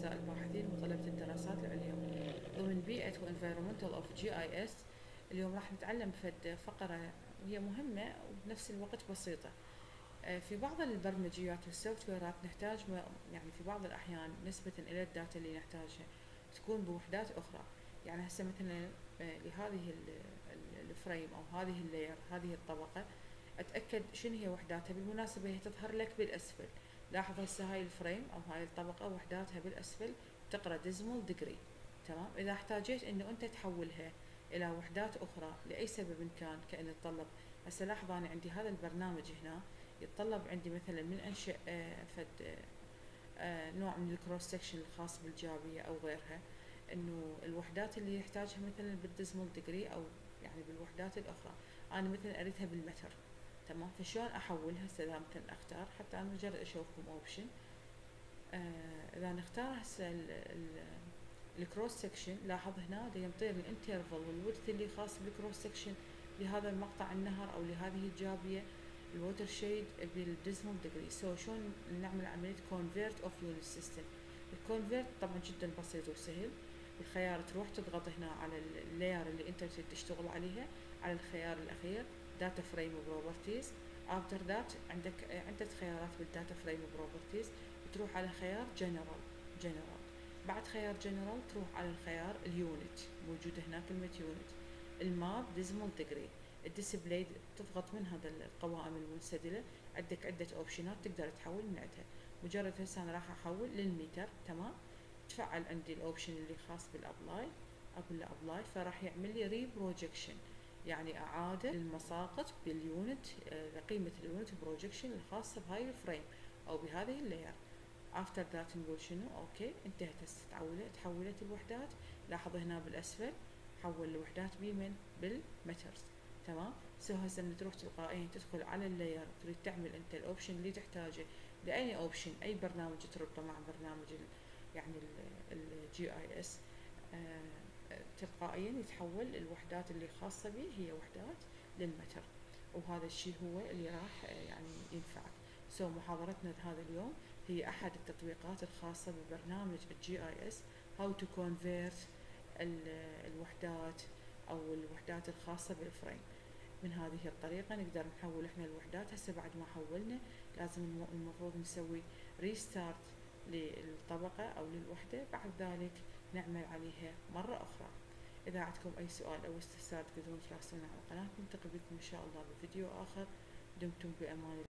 أعزائي الباحثين وطلبة الدراسات العليا. ضمن بيئة و environmental of GIS اليوم راح نتعلم فد فقرة وهي مهمة وبنفس الوقت بسيطة. آه، في بعض البرمجيات وال software ات نحتاج يعني في بعض الأحيان نسبة إلى ال data اللي نحتاجها تكون بوحدات أخرى. يعني هسه مثلا آه، لهذه ال frame أو هذه ال layer هذه الطبقة أتأكد شنو هي وحداتها؟ بالمناسبة هي تظهر لك بالأسفل. لاحظ هسه هاي ال frame أو هاي الطبقة وحداتها بالأسفل تقرأ decimal degree تمام؟ إذا احتاجيت إنه أنت تحولها إلى وحدات أخرى لأي سبب كان كأن يتطلب هسه لاحظ أنا عندي هذا البرنامج هنا يتطلب عندي مثلا من انشئ آه فد آه نوع من ال cross section الخاص بالجابية أو غيرها إنه الوحدات اللي يحتاجها مثلا بال decimal degree أو يعني بالوحدات الأخرى. أنا مثلا أريدها بالمتر. تمام. فشلون أحولها؟ هسه مثلا أختار حتى أنا مجرد اشوفكم option آه إذا نختار هسه ال cross section لاحظ هنا دا ينطيني ال interval وال width اللي خاص بال cross section لهذا المقطع النهر أو لهذه الجابية ال watershed بال decimal degree so شلون نعمل عملية convert of unit system ال convert طبعا جدا بسيط وسهل. الخيار تروح تضغط هنا على ال layer اللي انت تشتغل عليها على الخيار الأخير data frame properties after that عندك عدة خيارات بال data frame properties تروح على خيار general general بعد خيار جنرال تروح على الخيار ال unit موجودة هنا كلمة يونت ال map decimal degree ال display تضغط من هذا القوائم المنسدلة. عندك عدة option ات تقدر تحول من عندها. مجرد هسه أنا راح أحول للميتر تمام؟ تفعل عندي ال option اللي خاص بال apply أقول له apply فراح يعمل لي reprojection يعني أعاده للمساقط بال unit آه، قيمة ال unit projection الخاصة بهاي ال frame أو بهذه ال layer after that نقول شنو؟ okay انتهت تحولت تحولت الوحدات. لاحظ هنا بالأسفل حول الوحدات بمن بال meters تمام؟ so هسه تروح تلقائيا تدخل على ال layer تريد تعمل أنت ال option اللي تحتاجه. لأي option أي برنامج تربطه مع برنامج يعني ال GIS تلقائيا يتحول الوحدات اللي خاصة به هي وحدات للمتر. وهذا الشيء هو اللي راح آه، يعني ينفعك. so محاضرتنا هذا اليوم هي أحد التطبيقات الخاصة ببرنامج ال GIS how to convert الوحدات أو الوحدات الخاصة بال frame من هذه الطريقة نقدر نحول إحنا الوحدات. هسه بعد ما حولنا لازم المفروض نسوي ريستارت للطبقة أو للوحدة بعد ذلك نعمل عليها مرة أخرى. إذا عندكم أي سؤال أو استفسار تقدرون تراسلونا على القناة نلتقي بكم إن شاء الله بفيديو آخر. دمتم بأمان